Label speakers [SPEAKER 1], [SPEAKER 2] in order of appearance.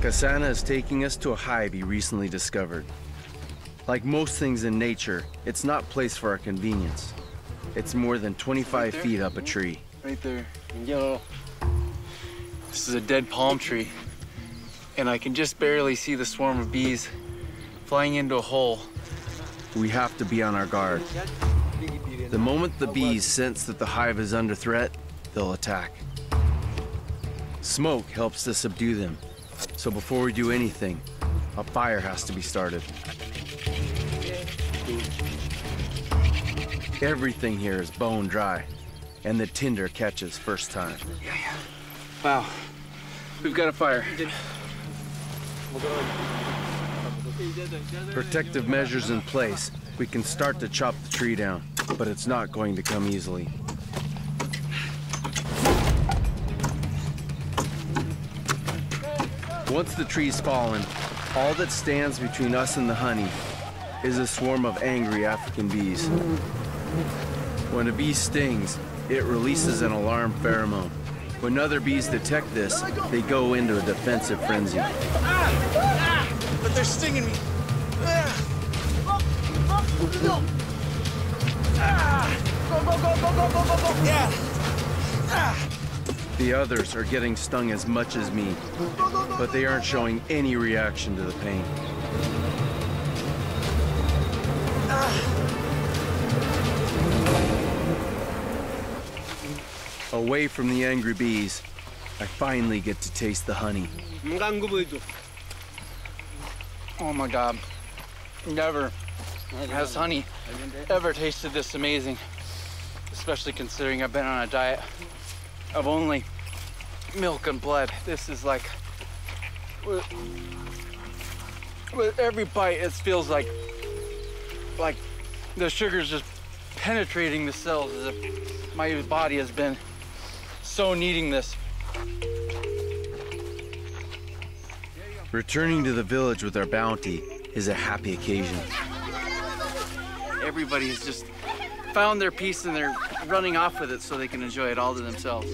[SPEAKER 1] Kasana is taking us to a hive he recently discovered. Like most things in nature, it's not placed for our convenience. It's more than 25
[SPEAKER 2] there?
[SPEAKER 1] feet up a tree.
[SPEAKER 2] Right there. Yo. This is a dead palm tree. And I can just barely see the swarm of bees flying into a hole.
[SPEAKER 1] We have to be on our guard. The moment the bees sense that the hive is under threat, they'll attack. Smoke helps to subdue them. So before we do anything, a fire has to be started. Everything here is bone dry, and the tinder catches first time. Yeah, yeah.
[SPEAKER 2] Wow. We've got a fire.
[SPEAKER 1] Protective measures in place, we can start to chop the tree down, but it's not going to come easily. Once the tree's fallen, all that stands between us and the honey is a swarm of angry African bees. When a bee stings, it releases an alarm pheromone. When other bees detect this, they go into a defensive frenzy.
[SPEAKER 2] But they're stinging me.
[SPEAKER 1] The others are getting stung as much as me, but they aren't showing any reaction to the pain. Away from the angry bees, I finally get to taste the honey.
[SPEAKER 2] Oh my god. Never has honey ever tasted this amazing. Especially considering I've been on a diet of only milk and blood. This is like with, with every bite it feels like like the sugar's just penetrating the cells as if my body has been so needing this.
[SPEAKER 1] Returning to the village with our bounty is a happy occasion.
[SPEAKER 2] Everybody's just found their piece and they're running off with it so they can enjoy it all to themselves.